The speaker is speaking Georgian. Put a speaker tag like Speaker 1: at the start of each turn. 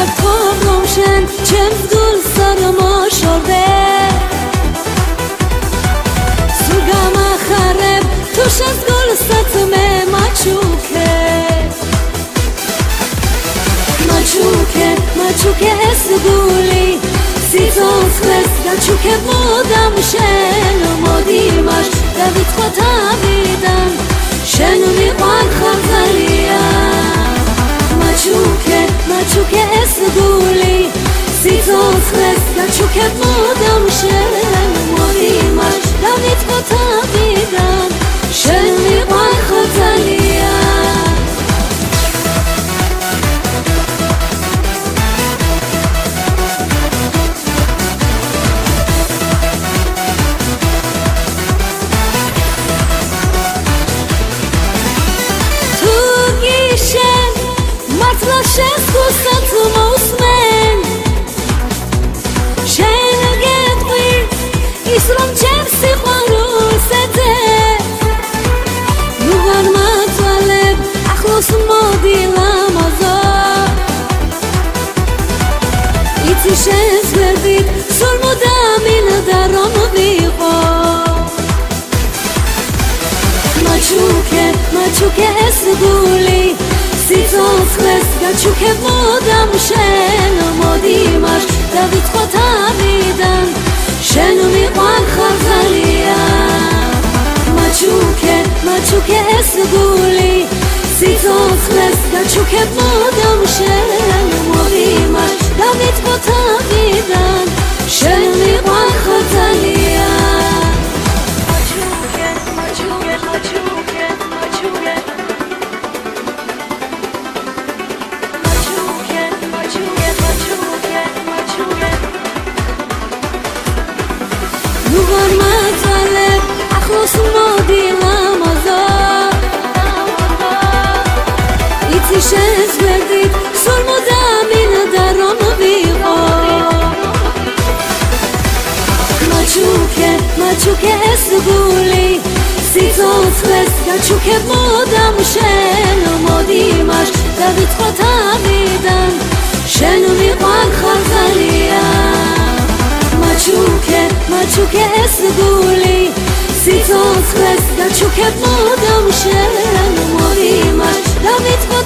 Speaker 1: Կապքորնում շեն չեմ զգուլ սարամա շորդե Սուրգամա խարև թուշեն զգուլ սացում է մաչուք է Մաչուք է, մաչուք է ես զգուլի Սիծոնց մեզ դաչուք է մոդամ շեն Մոդի մաշ, դավից խոտավիդան ჩემს სიყვარულს ეძე ნუ ვარ მაწვალებ ახლოს მოდი ლამაზო იცი შენს გვერდით სულ მოდამინდა რომ ვიყო. მაჩუქე მაჩუქე ეს გული სიცოცხლეს გაჩუქებ მოდამ შენ მოდი მაშ დავიწყო თავიდან შენ მიყვარ چو که حس گولی سی توت نست چو که بادم شن مقیمن دمیت با تامیدن شن میقان خطلیان مجروحه مجروحه مجروحه مجروحه One more. მაჩუქე მაჩუქე ეს გული სიცოცხლეს გაჩუქებ მოდამ შენ მოდი მაშ დავიწყო თავიდან შენ მიყვარ ხალხალია მაჩუქე მაჩუქე ეს გული სიცოცხლეს გაჩუქებ მოდამ შენ მოდი მაშ დავიწყო